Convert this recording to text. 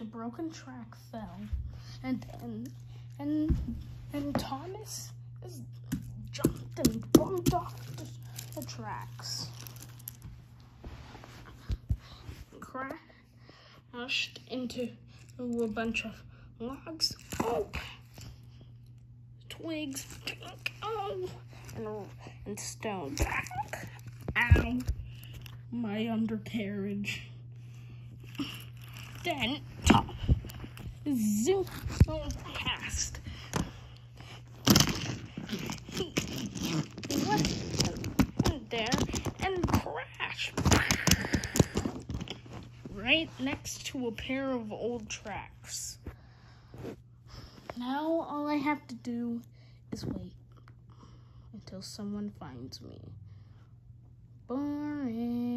the broken track fell, and and and and Thomas is jumped and bumped off the, the tracks. Crashed into a bunch of logs. Oh, twigs. Oh, and, and stone. Ow. My undercarriage. Then, zoom. He went there and crashed. Right next to a pair of old tracks. Now all I have to do is wait until someone finds me. Boring.